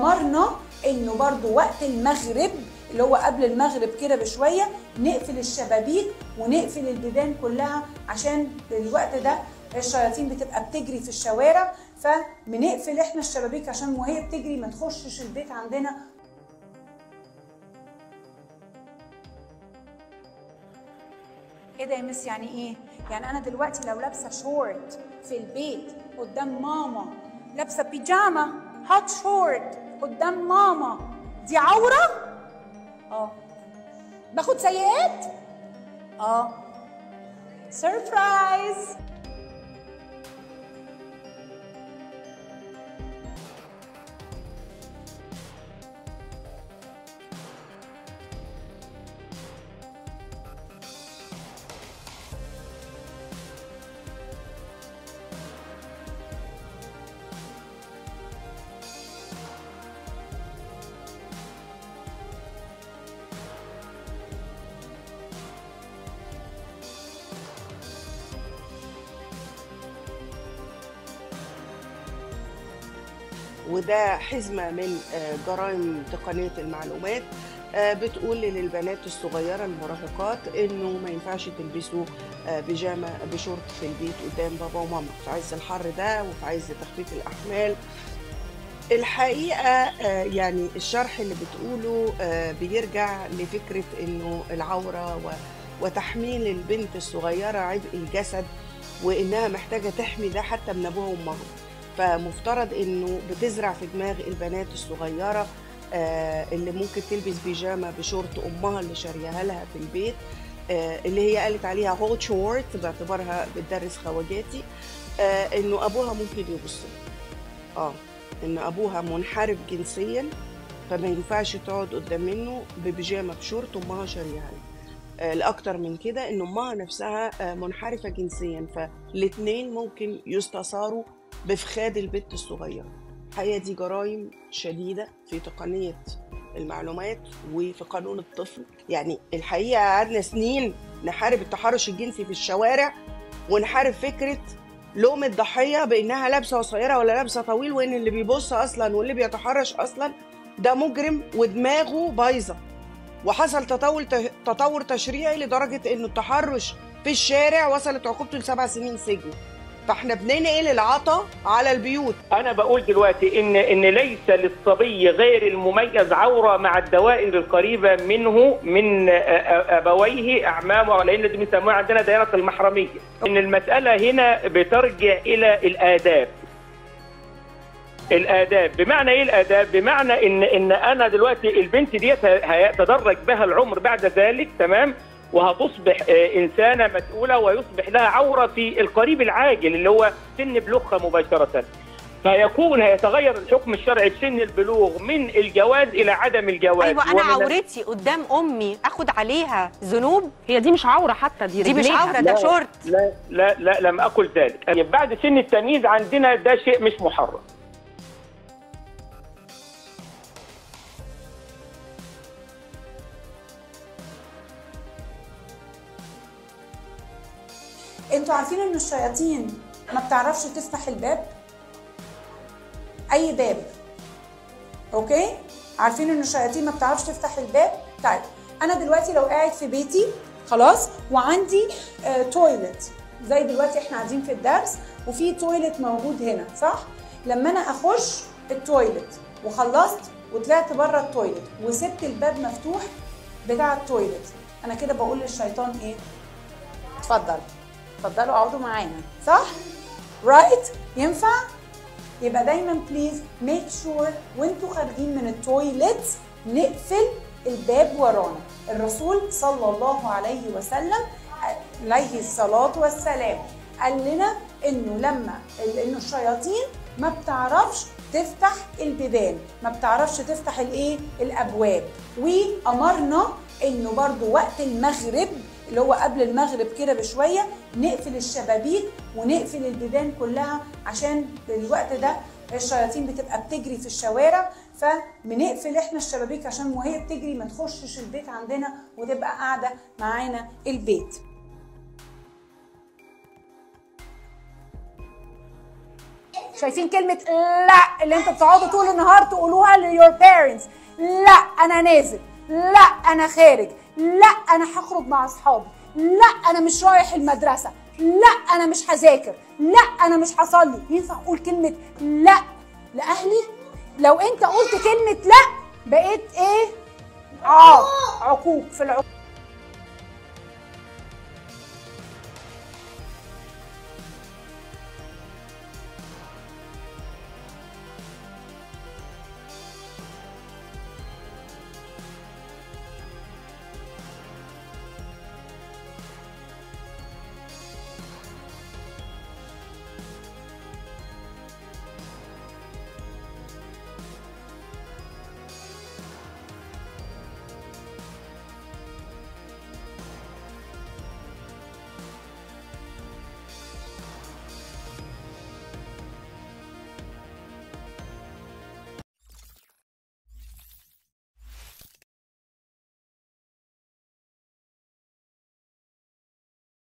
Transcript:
أمرنا إنه برضو وقت المغرب اللي هو قبل المغرب كده بشوية نقفل الشبابيك ونقفل البيبان كلها عشان الوقت ده الشياطين بتبقى بتجري في الشوارع فبنقفل إحنا الشبابيك عشان وهي بتجري ما تخشش البيت عندنا إيه ده يا مس يعني إيه؟ يعني أنا دلوقتي لو لابسة شورت في البيت قدام ماما لابسة بيجاما هوت شورت قدام ماما دي عورة؟ آه باخد سيئات؟ آه سربرايز وده حزمة من آه، جرائم تقنية المعلومات آه، بتقول للبنات الصغيرة المراهقات إنه ما ينفعش تلبسوا آه، بيجامة بشورت في البيت قدام بابا وماما. في عز الحر ده وفي عز تخفيف الأحمال. الحقيقة آه، يعني الشرح اللي بتقوله بيرجع لفكرة إنه العورة و- وتحميل البنت الصغيرة عبء الجسد وإنها محتاجة تحمي ده حتى من أبوها وأمها. فمفترض إنه بتزرع في دماغ البنات الصغيرة آه، اللي ممكن تلبس بيجامة بشورت أمها اللي شاريها لها في البيت آه، اللي هي قالت عليها هوت شورت باعتبارها بتدرس خواجاتي آه، إنه أبوها ممكن يبص. آه إن أبوها منحرف جنسيا فما ينفعش تقعد قدام منه ببيجامة بشورت أمها. آه، الأكتر من كده إن أمها نفسها منحرفة جنسيا فالاثنين ممكن يستثاروا بفخاد البت الصغيرة. الحقيقة دي جرائم شديدة في تقنية المعلومات وفي قانون الطفل. يعني الحقيقة قعدنا سنين نحارب التحرش الجنسي في الشوارع ونحارب فكرة لوم الضحيه بإنها لابسة قصيرة ولا لابسة طويل وإن اللي بيبص أصلا واللي بيتحرش أصلا ده مجرم ودماغه بايظة. وحصل تطور تطور تشريعي لدرجة انه التحرش في الشارع وصلت عقوبته لسبع سنين سجن. فاحنا بننقل العطا على البيوت. أنا بقول دلوقتي ان إن ليس للصبي غير المميز عورة مع الدوائر القريبة منه من أبويه أعمامه لأن دي بيسموها عندنا دائرة المحرمية. إن المسألة هنا بترجع إلى الآداب. الآداب. بمعنى إيه الآداب؟ بمعنى ان إن أنا دلوقتي البنت ديت هيتدرج بها العمر بعد ذلك تمام؟ وهتصبح آه، إنسانة مسؤولة ويصبح لها عورة في القريب العاجل اللي هو سن بلوغها مباشرة. فيكون هيتغير الحكم الشرعي بسن البلوغ من الجواز إلى عدم الجواز. أيوه أنا عورتي قدام أمي أخد عليها ذنوب؟ هي دي مش عورة حتى دي دي مش. عورة ده لا. شورت. لا لا لا لم أقل ذلك. يعني بعد سن التمييز عندنا ده شيء مش محرم. أنتوا عارفين ان الشياطين ما بتعرفش تفتح الباب؟ أي باب. okay؟ عارفين إن الشياطين ما بتعرفش تفتح الباب؟ طيب أنا دلوقتي لو قاعد في بيتي خلاص وعندي آه toilet زي دلوقتي إحنا قاعدين في الدرس وفي toilet موجود هنا صح؟ لما أنا أخش ال toilet وخلصت وطلعت بره ال toilet وسبت الباب مفتوح بتاع ال toilet أنا كده بقول للشيطان إيه؟ اتفضل. اتفضلوا اقعدوا معانا صح؟ right ينفع؟ يبقى دايما please make sure وانتوا خارجين من ال toilet نقفل الباب ورانا. الرسول صلى الله عليه وسلم عليه الصلاة والسلام قال لنا إنه لما إنه الشياطين ما بتعرفش تفتح البيبان ما بتعرفش تفتح الإيه؟ الأبواب. وامرنا إنه برضو وقت المغرب اللي هو قبل المغرب كده بشوية نقفل الشبابيك ونقفل البيبان كلها عشان الوقت ده الشياطين بتبقى بتجري في الشوارع. فبنقفل إحنا الشبابيك عشان وهي بتجري ما تخشش البيت عندنا وتبقى قاعدة معانا البيت. شايفين كلمة لا اللي أنتوا بتقعدوا طول النهار تقولوها ل your parents لا أنا نازل. لا أنا خارج. لا أنا هخرج مع أصحابي. لا أنا مش رايح المدرسة. لا أنا مش هذاكر. لا أنا مش هصلي. ينفع أقول كلمة لا لأهلي؟ لو أنت قلت كلمة لا بقيت إيه؟ عاق عقوق في العقوق.